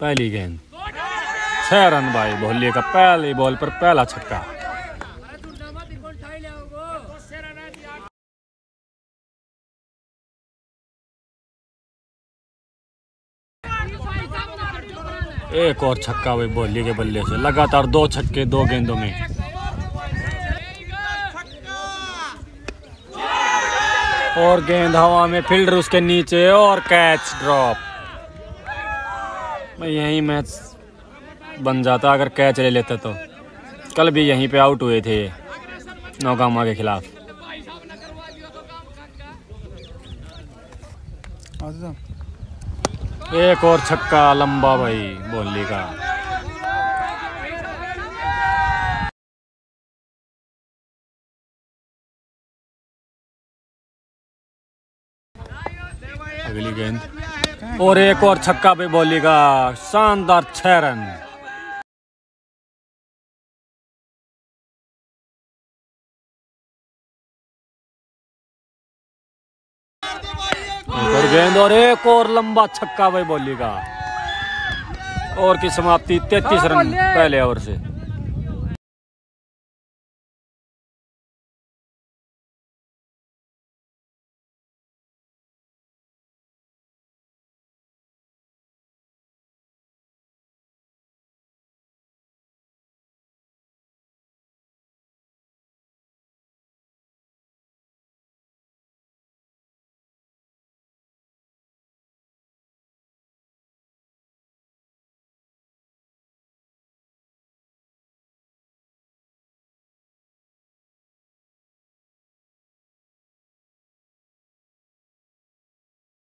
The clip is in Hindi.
पहली गेंद। छह रन भाई बोलिए का पहली बॉल पर पहला छक्का। एक और छक्का भाई बोलिए के बल्ले से, लगातार दो छक्के दो गेंदों में। और गेंद हवा में, फील्डर उसके नीचे, और कैच ड्रॉप मैं यही मैच बन जाता, अगर कैच ले लेते तो। कल भी यहीं पे आउट हुए थे नौगामा के खिलाफ। एक और छक्का लंबा भाई, बोली का। अगली गेंद। और एक और छक्का पे बोली का शानदार छह रन। और गेंद और एक और लंबा छक्का भाई बोली का और की समाप्ति 33 रन पहले ओवर से।